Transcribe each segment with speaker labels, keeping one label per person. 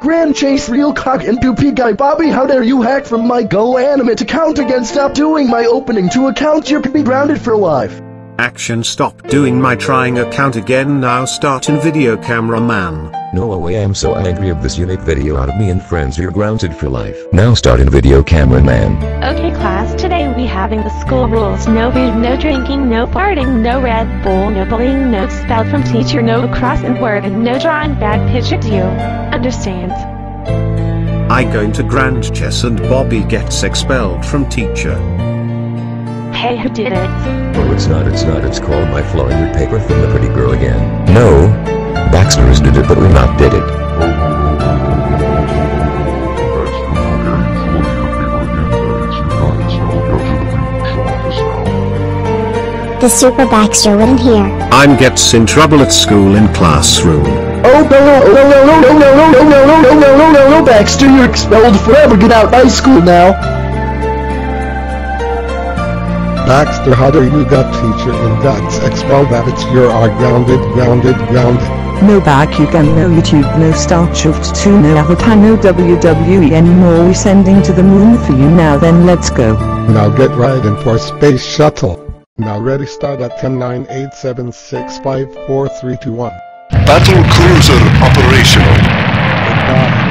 Speaker 1: Grand Chase Real Cock and Poopy Guy Bobby, how dare you hack from my Go Animate account again? Stop doing my opening to account, you're be grounded for life.
Speaker 2: Action stop doing my trying account again now start in video cameraman.
Speaker 3: No oh, way I'm so angry of this unique video out of me and friends you're grounded for life. Now start in video cameraman.
Speaker 4: Okay class, today we having the school rules. No food, no drinking, no farting, no Red Bull, no bullying, no spell from teacher, no cross and word, and no drawing bad picture do you understand?
Speaker 2: I going to Grand Chess and Bobby gets expelled from teacher.
Speaker 4: Hey who did it?
Speaker 3: Oh it's not it's not it's called my flaw in your paper from the pretty girl again. No. Baxter's did it but we not did it.
Speaker 5: The Super Baxter wouldn't hear.
Speaker 2: I'm gets in trouble at school in classroom.
Speaker 1: Oh no no no no no no no no no no no no no no no Baxter, you're expelled forever. Get out of my school now.
Speaker 6: Baxter, how do you got teacher and that's expel that it's you are grounded, grounded, grounded.
Speaker 7: No Bakugan, no YouTube, no StarCraft 2, no Avatar, no WWE anymore. We sending to the moon for you now then let's go.
Speaker 6: Now get right in for space shuttle. Now ready start at 10 9 8 7 6 5 4 3 2 1.
Speaker 8: Battle cruiser operational.
Speaker 6: Goodbye.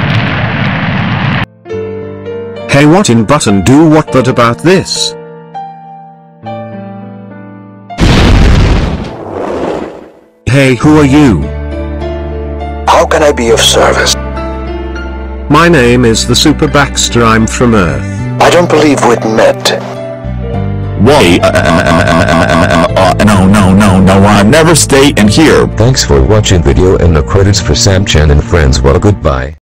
Speaker 2: Hey what in button do what but about this? Hey who are you?
Speaker 9: How can I be of service?
Speaker 2: My name is the Super Baxter I'm from Earth.
Speaker 9: I don't believe we'd met.
Speaker 10: Wait, no, no, no, no, I never stay in here.
Speaker 3: Thanks for watching video and the credits for Sam Chan and friends well goodbye.